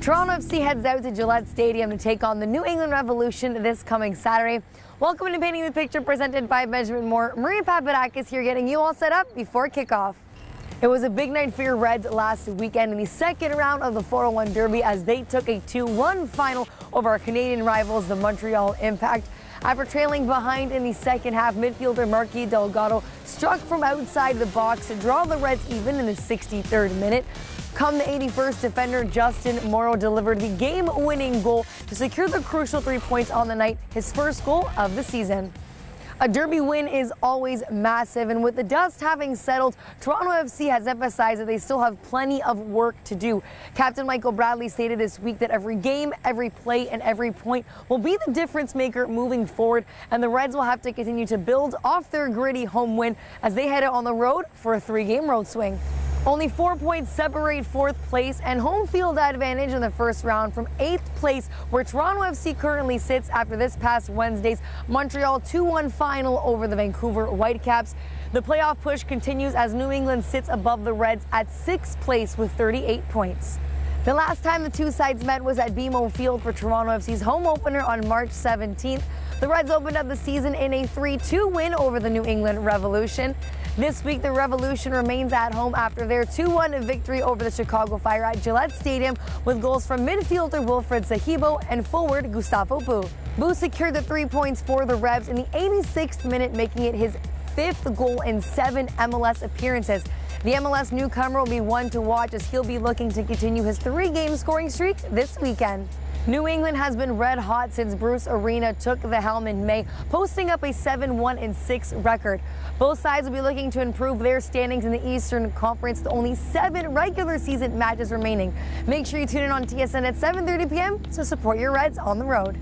Toronto FC heads out to Gillette Stadium to take on the New England Revolution this coming Saturday. Welcome to Painting the Picture presented by Benjamin Moore. Maria Papadakis here getting you all set up before kickoff. It was a big night for your Reds last weekend in the second round of the 401 Derby as they took a 2-1 final over our Canadian rivals, the Montreal Impact. After trailing behind in the second half, midfielder Marky Delgado struck from outside the box to draw the Reds even in the 63rd minute. Come the 81st, defender Justin Morrow delivered the game-winning goal to secure the crucial three points on the night, his first goal of the season. A Derby win is always massive, and with the dust having settled, Toronto FC has emphasized that they still have plenty of work to do. Captain Michael Bradley stated this week that every game, every play, and every point will be the difference maker moving forward, and the Reds will have to continue to build off their gritty home win as they head out on the road for a three-game road swing. Only four points separate fourth place and home field advantage in the first round from eighth place, where Toronto FC currently sits after this past Wednesday's Montreal 2 1 final over the Vancouver Whitecaps. The playoff push continues as New England sits above the Reds at sixth place with 38 points. The last time the two sides met was at BMO Field for Toronto FC's home opener on March 17th. The Reds opened up the season in a 3 2 win over the New England Revolution. This week, the Revolution remains at home after their 2-1 victory over the Chicago Fire at Gillette Stadium with goals from midfielder Wilfried Zahibo and forward Gustavo Bou. Bou secured the three points for the Revs in the 86th minute, making it his fifth goal in seven MLS appearances. The MLS newcomer will be one to watch as he'll be looking to continue his three-game scoring streak this weekend. New England has been red hot since Bruce Arena took the helm in May, posting up a 7-1 6 record. Both sides will be looking to improve their standings in the Eastern Conference with only seven regular season matches remaining. Make sure you tune in on TSN at 7:30 p.m. to support your Reds on the road.